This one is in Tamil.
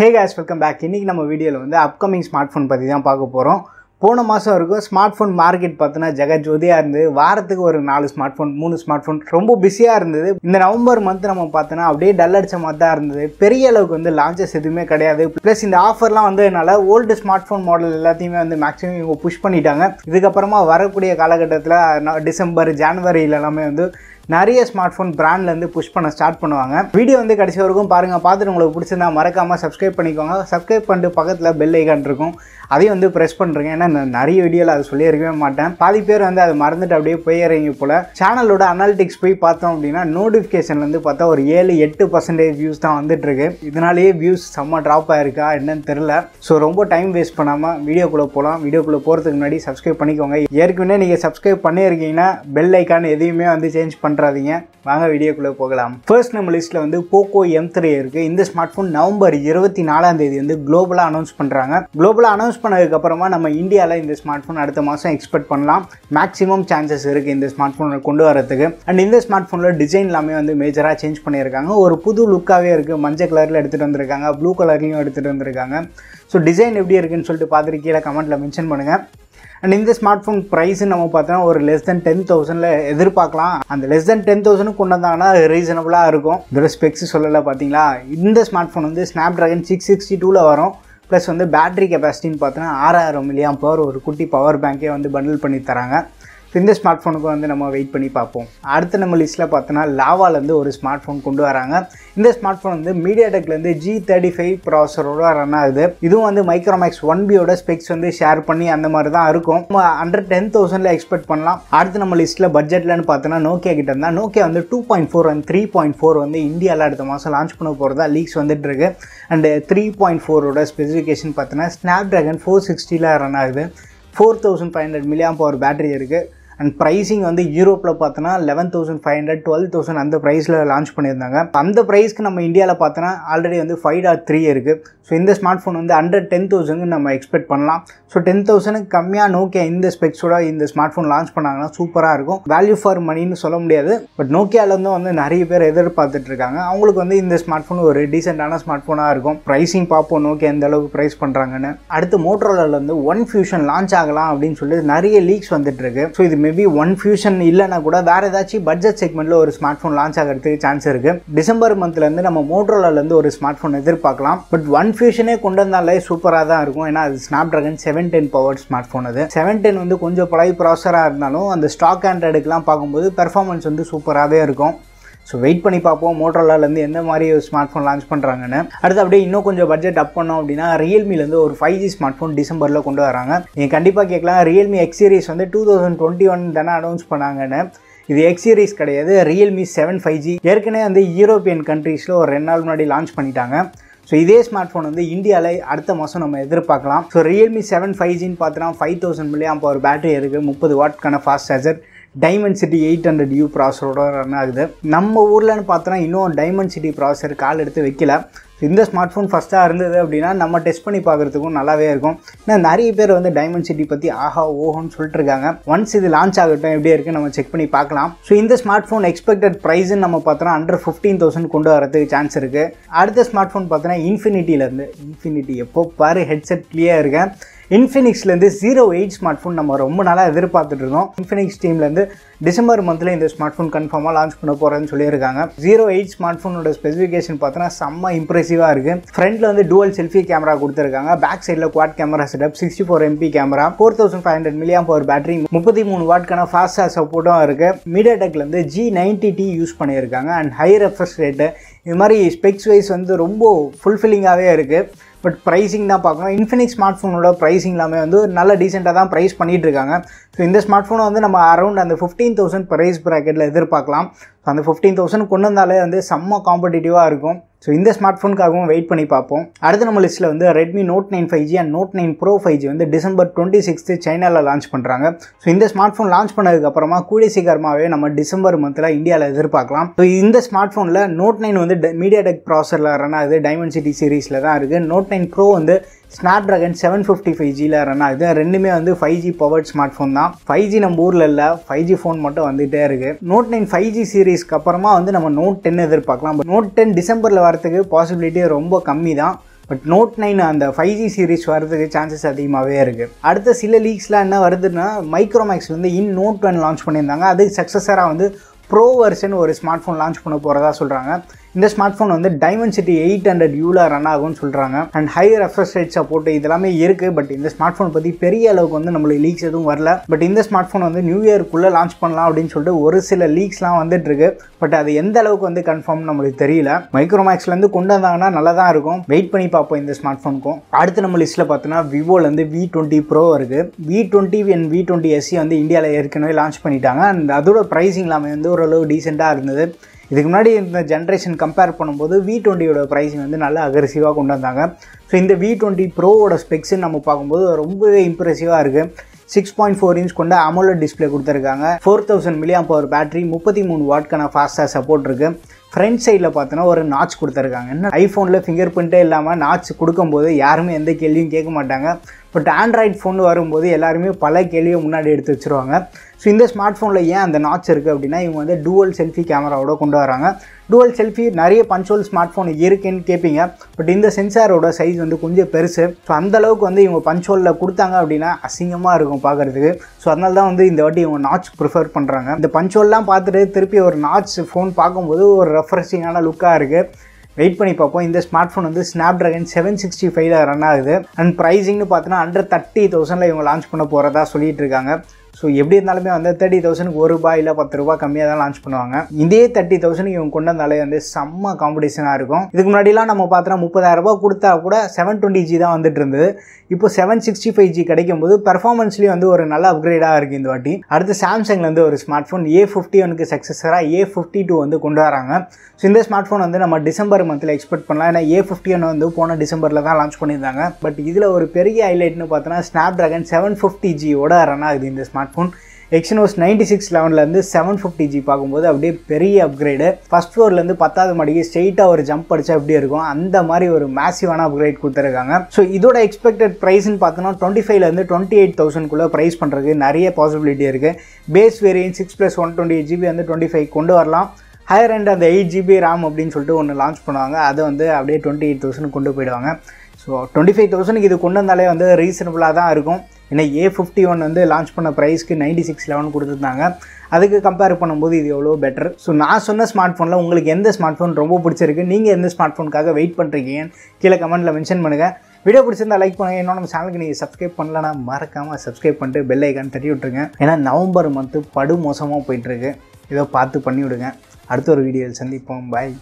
ஹே கேஸ் வெல்கம் பேக் இன்றைக்கி நம்ம வீடியோவில் வந்து அப்கமிங் ஸ்மார்ட் ஃபோன் பற்றி தான் பார்க்க போகிறோம் போன மாதம் வரைக்கும் ஸ்மார்ட் ஃபோன் மார்க்கெட் பார்த்தோன்னா ஜெகஜோதியாக இருந்தது. வாரத்துக்கு ஒரு நாலு ஸ்மார்ட் ஃபோன் மூணு ஸ்மார்ட் ஃபோன் ரொம்ப பிஸியாக இருந்தது. இந்த நவம்பர் மந்த் நம்ம பார்த்தோன்னா அப்படியே டல் அடிச்ச மாதிரி தான் இருந்தது. பெரிய அளவுக்கு வந்து லான்ச்சஸ் எதுவுமே கிடையாது. ப்ளஸ் இந்த ஆஃபர்லாம் வந்ததுனால ஓல்டு ஸ்மார்ட் ஃபோன் மாடல் எல்லாத்தையுமே வந்து மேக்ஸிமம் இவங்க புஷ் பண்ணிட்டாங்க. இதுக்கப்புறமா வரக்கூடிய காலகட்டத்தில் டிசம்பர் ஜனவரியில எல்லாமே வந்து நிறைய ஸ்மார்ட் ஃபோன் பிராண்ட்லேருந்து புஷ் பண்ண ஸ்டார்ட் பண்ணுவாங்க. வீடியோ வந்து கடைசி வரைக்கும் பாருங்கள் பார்த்துட்டு உங்களுக்கு பிடிச்சிருந்தா மறக்காமல் சப்ஸ்கிரைப் பண்ணிக்கோங்க. சப்ஸ்கிரைப் பண்ணிட்டு பக்கத்தில் பெல் ஐக்கான் இருக்கும். அதையும் வந்து ப்ரெஸ் பண்ணுறேங்க ஏன்னா நான் நிறைய வீடியோவில் அதை சொல்லியிருக்கவே மாட்டேன். பாதி பேர் வந்து அதை மறந்துட்டு அப்படியே போயிடுறீங்க போல். சேனலோட அனாலிட்டிக்ஸ் போய் பார்த்தோம் அப்படின்னா நோட்டிஃபிகேஷன்லேருந்து பார்த்தா ஒரு ஏழு எட்டு பர்சன்டேஜ் வியூஸ் தான் வந்துட்டுருக்கு. இதனாலேயே வியூஸ் செம்ம ட்ராப் ஆயிருக்கா என்னன்னு தெரில ஸோ ரொம்ப டைம் வேஸ்ட் பண்ணாமல் வீடியோக்குள்ளே போகலாம் வீடியோக்குள்ளே போகிறதுக்கு முன்னாடி சப்ஸ்கிரைப் பண்ணிக்கோங்க. ஏற்கனவே நீங்கள் சப்ஸ்கிரைப் பண்ணியிருக்கீங்கன்னா பெல் ஐக்கான் எதையுமே வந்து சேஞ்ச் பண்ணுறாதீங்க வாங்க வீடியோக்குள்ளே போகலாம். ஃபர்ஸ்ட் நம்ம லிஸ்ட்டில் வந்து போக்கோ எம் த்ரீ இருக்குது இந்த ஸ்மார்ட் ஃபோன் நவம்பர் இருபத்தி நாலாம் தேதி வந்து குளோபலாக அனௌன்ஸ் பண்ணுறாங்க குளோபலாக அனௌன்ஸ் பண்ணதுக்கப்புறமா நம்ம இந்தியாவில் இந்த ஸ்மார்ட் ஃபோன் அடுத்த மாதம் எக்ஸ்பெக்ட் பண்ணலாம். மேக்ஸிமம் சான்சஸ் இருக்குது இந்த ஸ்மார்ட் ஃபோனை கொண்டு வரதுக்கு. அண்ட் இந்த ஸ்மார்ட் ஃபோனில் டிசைன் எல்லாமே வந்து மேஜராக சேஞ்ச் பண்ணியிருக்காங்க. ஒரு புது லுக்காகவே இருக்குது மஞ்சள் கலரில் எடுத்துகிட்டு வந்திருக்காங்க. ப்ளூ கலர்லையும் எடுத்துகிட்டு வந்திருக்காங்க. ஸோ டிசைன் எப்படி இருக்குன்னு சொல்லிட்டு பார்த்துட்டு கீழே கமெண்ட்டில் மென்ஷன் பண்ணுங்கள் அண்ட் இந்த ஸ்மார்ட் ஃபோன் ப்ரைஸ் நம்ம பார்த்தோன்னா ஒரு லெஸ் தென் டென் தௌசண்டில் எதிர்பார்க்கலாம். அந்த லெஸ் தென் டென் தௌசண்ட் கொண்டு வந்தாங்கன்னா ரீசனபுளாக இருக்கும். இதோட ஸ்பெக்ஸ் சொல்லலை பார்த்தீங்களா? இந்த ஸ்மார்ட் ஃபோன் வந்து ஸ்னாப் ட்ராகன் சிக்ஸ் சிக்ஸ்டி டூவில் வரும். ப்ளஸ் வந்து பேட்டரி கெப்பாசிட்டின்னு பார்த்தோன்னா ஆறாயிரம் மில்லியாம் பவர் ஒரு குட்டி பவர் பேங்க்கே வந்து பண்டில் பண்ணி தராங்க. இந்த ஸ்மார்ட் ஃபோனுக்கு வந்து நம்ம வெயிட் பண்ணி பார்ப்போம். அடுத்த நம்ம லிஸ்ட்டில் பார்த்தோன்னா லாவாலேருந்து ஒரு ஸ்மார்ட் ஃபோன் கொண்டு வராங்க. இந்த ஸ்மார்ட் ஃபோன் வந்து மீடியா டெக்லேருந்து ஜி தேர்ட்டி ஃபைவ் ப்ராசரோட ரன் ஆகுது. இதுவும் வந்து மைக்ரோமேக்ஸ் ஒன் பியோட ஸ்பெக்ஸ் வந்து ஷேர் பண்ணி அந்த மாதிரி தான் இருக்கும். நம்ம அண்டர் டென் தௌசண்டில் எக்ஸ்பெக்ட் பண்ணலாம். அடுத்து நம்ம லிஸ்ட்டில் பட்ஜெட்லன்னு பார்த்தோன்னா நோக்கியா கிட்ட இருந்தால் நோக்கியா வந்து two point four and three point four வந்து இந்தியாவில் அடுத்த மாதம் லான்ச் பண்ண போகிறதா லீக்ஸ் வந்துட்டு இருக்கு. அண்டு த்ரீ பாயிண்ட் ஃபோரோட ஸ்பெசிஃபிகேஷன் பார்த்தோன்னா ஸ்னாப் ட்ராகன் ஃபோர் சிக்ஸ்டியில் ரன் ஆகுது. Four thousand five hundred milliamp power battery இருக்குது அண்ட் ப்ரைஸிங் வந்து யூரோப்பில் பார்த்தோன்னா eleven thousand five hundred twelve thousand அந்த ப்ரைஸில் லான்ச் பண்ணியிருந்தாங்க. அந்த ப்ரைஸ்க்கு நம்ம இந்தியாவில் பார்த்தோன்னா ஆல்ரெடி வந்து ஃபைவ் டாட் த்ரீ இருக்குது ஸோ இந்த ஸ்மார்ட் ஃபோன் வந்து அண்டர் டென் தௌசண்ட்னு நம்ம எக்ஸ்பெக்ட் பண்ணலாம். ஸோ டென் தௌசண்ட்க்கு கம்மியாக நோக்கியா இந்த ஸ்பெக்ஸோட இந்த ஸ்மார்ட் ஃபோன் லான்ச் பண்ணாங்கன்னா சூப்பராக இருக்கும். வேல்யூ ஃபார் மணின்னு சொல்ல முடியாது. பட் நோக்கியாவிலேருந்து வந்து நிறைய பேர் எதிர்பார்த்துட்டு இருக்காங்க. அவங்களுக்கு வந்து இந்த ஸ்மார்ட் ஃபோன் ஒரு டீசெண்டான ஸ்மார்ட் ஃபோனாக இருக்கும். ப்ரைஸிங் பார்ப்போம் நோக்கியா எந்த அளவுக்கு ப்ரைஸ் பண்ணுறாங்கன்னு அடுத்து மோட்டரோலேருந்து ஒன் ஃபியூஷன் லான்ச் ஆகலாம் அப்படின்னு சொல்லி நிறைய லீக்ஸ் வந்துட்டு இருக்கு. ஸோ இது மேபி ஒன் ஃபியூஷன் இல்லைனா கூட வேறு ஏதாச்சும் பட்ஜெட் செக்மெண்ட்டில் ஒரு ஸ்மார்ட் ஃபோன் லான்ச் ஆகிறதுக்கு சான்ஸ் இருக்குது டிசம்பர் மந்த்லேருந்து நம்ம மோட்ரோலாலேருந்து ஒரு ஸ்மார்ட் ஃபோன் எதிர்பார்க்கலாம் பட் ஒன் ஃபியூஷனே கொண்டு வந்தாலே சூப்பராக தான் இருக்கும். ஏன்னா அது Snapdragon seven ten power smartphone அது. செவன் டென் வந்து கொஞ்சம் பழைய ப்ராசராக இருந்தாலும் அந்த ஸ்டாக் ஆண்ட்ராய்டுக்கெலாம் பார்க்கும்போது பெர்ஃபார்மன்ஸ் வந்து சூப்பராகவே இருக்கும். ஸோ வெயிட் பண்ணி பார்ப்போம். மோட்டரோலாலேருந்து எந்த மாதிரி ஒரு ஸ்மார்ட் ஃபோன் லான்ச் பண்ணுறாங்கன்னு அடுத்து அப்படியே இன்னும் கொஞ்சம் பட்ஜெட் அப் பண்ணோம் அப்படின்னா ரியல்மிலேருந்து ஒரு ஃபைவ் ஜி ஸ்மார்ட் ஃபோன் டிசம்பரில் கொண்டு வராங்க. நீங்கள் கண்டிப்பாக கேட்கலாம் ரியல்மி எக்ஸ் சீரிஸ் வந்து டூ தௌசண்ட் டுவெண்ட்டி ஒன் தானே அனௌன்ஸ் பண்ணாங்கன்னு. இது எக்ஸ் சீரிஸ் கிடையாது ரியல்மி செவன் ஃபைவ் ஜி ஏற்கனவே வந்து யூரோப்பியன் கண்ட்ரீஸில் ஒரு ரெண்டு நாள் முன்னாடி லான்ச் பண்ணிட்டாங்க. ஸோ இதே ஸ்மார்ட் ஃபோன் வந்து இந்தியாவில் அடுத்த மாதம் நம்ம எதிர்பார்க்கலாம். ஸோ ரியல்மி செவன் ஃபைவ் ஜின்னு பார்த்தோன்னா ஃபைவ் தௌசண்ட் மில்லியம் ஒரு பேட்டரி இருக்குது முப்பது வாட்க்கான fast charger Dimensity eight hundred U ப்ராசரோட run ஆகுது. நம்ம ஊர்லன்னு பார்த்தோன்னா இன்னும் டைமண்ட் சிட்டி ப்ராசர் கால் எடுத்து வைக்கல. இந்த ஸ்மார்ட் ஃபோன் ஃபஸ்ட்டாக இருந்தது அப்படின்னா நம்ம டெஸ்ட் பண்ணி பார்க்குறதுக்கும் நல்லாவே இருக்கும். ஏன்னா நிறைய பேர் வந்து டைமண்ட் சிட்டி பற்றி ஆஹா ஓஹோன்னு சொல்லிட்டு இருக்காங்க. ஒன்ஸ் இது லான்ச் ஆகட்டும் எப்படி இருக்குது நம்ம செக் பண்ணி பார்க்கலாம். ஸோ இந்த ஸ்மார்ட் ஃபோன் எக்ஸ்பெக்டட் ப்ரைஸ்ன்னு நம்ம பார்த்தோன்னா அண்டர் ஃபிஃப்டீன் தௌசண்ட் கொண்டு வரதுக்கு சான்ஸ் இருக்குது அடுத்த ஸ்மார்ட் ஃபோன் பார்த்தோன்னா இன்ஃபினிட்டியிலேருந்து இன்ஃபினிட்டி எப்போ பாரு ஹெட்செட்லேயே இருக்கேன். இன்ஃபினிக்ஸ்லேருந்து ஜீரோ எயிட் ஸ்மார்ட் ஃபோன் நம்ம ரொம்ப நாளாக எதிர்பார்த்துட்டு இருந்தோம். இன்ஃபினிக்ஸ் டீம்லேருந்து டிசம்பர் மந்தில் இந்த ஸ்மார்ட் ஃபோன் கன்ஃபார்மாக லான்ச் பண்ண போகிறேன்னு சொல்லியிருக்காங்க. ஜீரோ எயிட் ஸ்மார்ட் ஃபோனோட ஸ்பெசிஃபிகேஷன் பார்த்தோன்னா செம்ம இம்ப்ரெஸ் இம்ப்ரெசிவாக இருக்குது ஃப்ரண்ட்டில் வந்து டூவல் செல்ஃபி கேமரா கொடுத்துருக்காங்க. பேக் சைடில் quad camera setup sixty four MB camera four thousand five hundred milliamp power battery முப்பத்தி மூணு வாட்க்கான ஃபாஸ்ட் சப்போர்ட்டும் இருக்குது மீடியா டெக்லேருந்து ஜி நைன்டி டி யூஸ் பண்ணியிருக்காங்க. அண்ட் ஹை ரெஃப்ரெஷ் ரேட்டு இது மாதிரி ஸ்பெக்ஸ் வைஸ் வந்து ரொம்ப ஃபுல்ஃபில்லிங்காகவே இருக்குது பட் ப்ரைஸிங் தான் பார்க்கணும். இன்ஃபினிக்ஸ் ஸ்மார்ட் ஃபோனோட ப்ரைஸிங் எல்லாமே வந்து நல்ல டீசெண்டாக தான் ப்ரைஸ் பண்ணிகிட்டு இருக்காங்க. ஸோ இந்த ஸ்மார்ட் ஃபோனை வந்து நம்ம அரௌண்ட் அந்த ஃபிஃப்டீன் தௌசண்ட் ப்ரைஸ் ப்ராக்கெட்டில் எதிர்பார்க்கலாம். ஸோ அந்த ஃபிஃப்டீன் தௌசண்ட் கொண்டு வந்தாலே வந்து செம்ம காம்படிட்டிவாக இருக்கும். ஸோ இந்த ஸ்மார்ட் ஃபோனுக்காகவும் வெயிட் பண்ணி பார்ப்போம். அடுத்த நம்ம லிஸ்ட்டில் வந்து Redmi Note nine five G and Note nine pro five G வந்து டிசம்பர் டுவெண்ட்டி சிக்ஸ்த்து சைனாவில் லான்ச் பண்ணுறாங்க ஸோ இந்த ஸ்மார்ட் ஃபோன் லான்ச் பண்ணதுக்கப்புறமா கூடிய சீக்கிரமாகவே நம்ம டிசம்பர் மந்தில் இந்தியாவில் எதிர்பார்க்கலாம். ஸோ இந்த ஸ்மார்ட் ஃபோனில் நோட் நைன் வந்து மீடியா டெக் ப்ராசரில் ரன் ஆகுது. டைமண்ட் சிட்டி சீரீஸில் தான் இருக்குது நோட் நைன் ப்ரோ வந்து Snapdragon seven fifty five ஜியில் ரன் ஆகுது ரெண்டுமே வந்து five G powered smart phone தான். ஃபைவ் ஜி நம்ம ஊரில் இல்லை ஃபைவ் ஜி ஃபோன் மட்டும் வந்துகிட்டே இருக்குது நோட் நைன் ஃபைவ் ஜி சீரீஸ்க்கு அப்புறமா வந்து நம்ம நோட் டென் எதிர்பார்க்கலாம். பட் நோட் டென் டிசம்பரில் வரதுக்கு பாசிபிலிட்டி ரொம்ப கம்மி தான். பட் நோட் நைன் அந்த ஃபைவ் ஜி சீரிஸ் வரதுக்கு சான்சஸ் அதிகமாகவே இருக்குது அடுத்த சில லீக்ஸ்லாம் என்ன வருதுன்னா மைக்ரோமேக்ஸ் வந்து இன் நோட் ஒன் லான்ச் பண்ணியிருந்தாங்க. அதுக்கு சக்ஸஸராக வந்து ப்ரோ வெர்ஷன் ஒரு ஸ்மார்ட் ஃபோன் லான்ச் பண்ண போகிறதா சொல்கிறாங்க இந்த ஸ்மார்ட் ஃபோன் வந்து டைமென்சிட்டி எயிட் ஹண்ட்ரட் யூவில் ரன் ஆகும்னு சொல்கிறாங்க and high refresh rate support இதெல்லாமே இருக்குது பட் இந்த ஸ்மார்ட் ஃபோன் பற்றி பெரிய அளவுக்கு வந்து நம்மளுக்கு லீக்ஸ் எதுவும் வரல. பட் இந்த ஸ்மார்ட் ஃபோன் வந்து நியூ இயர்க்குள்ளே லான்ச் பண்ணலாம் அப்படின்னு சொல்லிட்டு ஒரு சில லீக்ஸ்லாம் வந்துட்டுருக்கு பட் அது எந்த அளவுக்கு வந்து கன்ஃபார்ம் நம்மளுக்கு தெரியல. மைக்ரோமேக்ஸ்லேருந்து கொண்டு வந்தாங்கன்னா நல்லா தான் இருக்கும். வெயிட் பண்ணி பார்ப்போம் இந்த ஸ்மார்ட் ஃபோனுக்கும் அடுத்து நம்ம லிஸ்ட்டில் பார்த்தோன்னா விவோலேருந்து வி டுவெண்ட்டி ப்ரோ இருக்குது V twenty and V twenty SE வந்து இந்தியாவில் ஏற்கனவே லான்ச் பண்ணிட்டாங்க. அண்ட் அதோட ப்ரைஸிங் எல்லாமே வந்து ஓரளவு டீசெண்டாக இருந்தது. இதுக்கு முன்னாடி இந்த ஜென்ரேஷன் கம்பேர் பண்ணும்போது வி டுவெண்ட்டியோட ப்ரைஸிங் வந்து நல்லா அக்ரெசிவாக கொண்டு வந்தாங்க. ஸோ இந்த வி டுவெண்ட்டி ப்ரோவோட ஸ்பெக்ஸ்ன்னு நம்ம பார்க்கும்போது ரொம்பவே இம்ப்ரெசிவாக இருக்குது சிக்ஸ் பாயிண்ட் ஃபோர் இன்ச் கொண்ட அமோலட் டிஸ்பிளே கொடுத்துருக்காங்க. Four thousand milliamp power battery முப்பத்தி மூணு வாட்க்கான ஃபாஸ்ட்டாக சப்போர்ட் இருக்குது ஃப்ரண்ட் சைடில் பார்த்தோன்னா ஒரு நாச் கொடுத்துருக்காங்க. என்ன? ஐஃபோனில் ஃபிங்கர் பிரிண்ட்டே இல்லாமல் நாச் கொடுக்கும்போது யாருமே எந்த கேள்வியும் கேட்க மாட்டாங்க. பட் ஆண்ட்ராய்ட் ஃபோன் வரும்போது எல்லாருமே பல கேள்வியை முன்னாடி எடுத்து வச்சுருவாங்க. ஸோ இந்த ஸ்மார்ட் ஃபோனில் ஏன் அந்த நாச் இருக்குது அப்படின்னா இவங்க வந்து டூவல் செல்ஃபி கேமராவோட கொண்டு வராங்க. டூவல் செல்ஃபி நிறைய பஞ்சோல் ஸ்மார்ட் ஃபோன் இருக்குன்னு கேட்பீங்க பட் இந்த சென்சாரோட சைஸ் வந்து கொஞ்சம் பெருசு. ஸோ அந்தளவுக்கு வந்து இவங்க பஞ்சுவலில் கொடுத்தாங்க அப்படின்னா அசிங்கமாக இருக்கும் பார்க்குறதுக்கு. ஸோ அதனால தான் வந்து இந்த வாட்டி இவங்க நாட்ச் ப்ரிஃபர் பண்ணுறாங்க இந்த பஞ்சுவல்லாம் பார்த்துட்டு திருப்பி ஒரு நாட்ச் ஃபோன் பார்க்கும்போது ஒரு ரெஃப்ரெஷிங்கான லுக்காக இருக்குது வெயிட் பண்ணி பார்ப்போம். இந்த ஸ்மார்ட் ஃபோன் வந்து ஸ்னாப் ட்ராகன் செவன் சிக்ஸ்டி ஃபைவ்ல ரன் ஆகுது. அண்ட் ப்ரைஸிங்னு பார்த்தோன்னா அண்டர் தேர்ட்டி தௌசண்டில் இவங்க லான்ச் பண்ண போகிறதா சொல்லிட்டு இருக்காங்க. ஸோ எப்படி இருந்தாலுமே வந்து தேர்ட்டி தௌசண்ட்க்கு ஒரு ரூபாய் இல்லை பத்து ரூபாய் கம்மியாக தான் லான்ச் பண்ணுவாங்க. இதே தேர்ட்டி தௌசண்ட் இவங்க கொண்டு வந்தாலே வந்து செம்ம காம்படிஷனாக இருக்கும். இதுக்கு முன்னாடிலாம் நம்ம பார்த்தோன்னா முப்பதாயிரம் ரூபாய் கொடுத்தா கூட செவன் டுவெண்ட்டி ஜி தான் வந்துட்டு இருந்தது. இப்போ செவன் சிக்ஸ்டி ஃபைவ் ஜி கிடைக்கும் போது பெர்ஃபார்மன்ஸ்லேயும் வந்து ஒரு நல்ல அப்கிரேடாக இருக்குது இந்த வாட்டி. அடுத்து சாம்சங்லேருந்து ஒரு ஸ்மார்ட் ஃபோன் ஏ ஃபிஃப்டி ஒனுக்கு சக்ஸஸராக ஏ ஃபிஃப்டி டூ வந்து கொண்டு வராங்க. ஸோ இந்த ஸ்மார்ட் ஃபோன் வந்து நம்ம டிசம்பர் மந்தில் எக்ஸ்பெக்ட் பண்ணலாம். ஏன்னா ஏ ஃபிஃப்டி ஒன் வந்து போன டிசம்பரில் தான் லான்ச் பண்ணியிருந்தாங்க. பட் இதில் ஒரு பெரிய ஹைலைட்னு பார்த்தோன்னா ஸ்னாப் ட்ராகன் செவன் ஃபிஃப்டி ஜியோட ரன் ஆகுது இந்த smart phone Exynos ninety six லெவன்லேருந்து செவன் ஃபிஃப்டி ஜி பார்க்கும்போது அப்படியே பெரிய அப்கிரேடு ஃபஸ்ட் ஃப்ளோர்லேருந்து பத்தாவது மடிக்கு ஸ்ட்ரெயிட்டாக ஒரு ஜம்ப் அடிச்சா எப்படி இருக்கும்? அந்த மாதிரி ஒரு மேசிவான அப்கிரேட் கொடுத்துருக்காங்க. ஸோ இதோட எக்ஸ்பெக்டட் ப்ரைஸ்னு பார்த்தோன்னா டுவெண்ட்டி ஃபைவ்லேருந்து டுவெண்ட்டி எயிட் தௌசண்ட்குள்ளே ப்ரைஸ் பண்ணுறதுக்கு நிறைய பாசிபிலிட்டி இருக்குது base variant six plus one twenty eight GB வந்து டுவெண்ட்டி ஃபைவ் கொண்டு வரலாம். ஹையர் அண்ட் அந்த எயிட் ஜிபி ரேம் அப்படின்னு சொல்லிட்டு ஒன்று லான்ச் பண்ணுவாங்க. அதை வந்து அப்படியே டுவெண்ட்டி எயிட் தௌசண்ட் கொண்டு போயிடுவாங்க. ஸோ டுவெண்ட்டி ஃபைவ் தௌசண்ட்க்கு இது கொண்டு வந்தாலே வந்து ரீசனபுளாக தான் இருக்கும். ஏன்னா ஏ ஃபிஃப்டி ஒன் வந்து லான்ச் பண்ண ப்ரைஸ்க்கு நைன்டி சிக்ஸ் லெவன் கொடுத்துருந்தாங்க. அதுக்கு கம்பேர் பண்ணும்போது இது எவ்வளோ பெட்டர் ஸோ நான் சொன்ன ஸ்மார்ட் ஃபோனில் உங்களுக்கு எந்த ஸ்மார்ட் ஃபோன் ரொம்ப பிடிச்சிருக்கு? நீங்கள் எந்த ஸ்மார்ட் ஃபோனுக்காக வெயிட் பண்ணுறீங்கன்னு கீழே கமெண்ட்டில் மென்ஷன் பண்ணுங்கள் வீடியோ பிடிச்சிருந்தா லைக் பண்ணுங்கள் இன்னும் நம்ம சேனலுக்கு நீங்கள் சப்ஸ்கிரைப் பண்ணலன்னா மறக்காமல் சப்ஸ்கிரைப் பண்ணிட்டு பெல் ஐக்கான் தட்டி விட்ருங்க ஏன்னா நவம்பர் மந்த்து படு மோசமாக போயிட்டுருக்கு. ஏதோ பார்த்து பண்ணி விடுங்க அடுத்த ஒரு வீடியோவில் சந்திப்போம். பாய்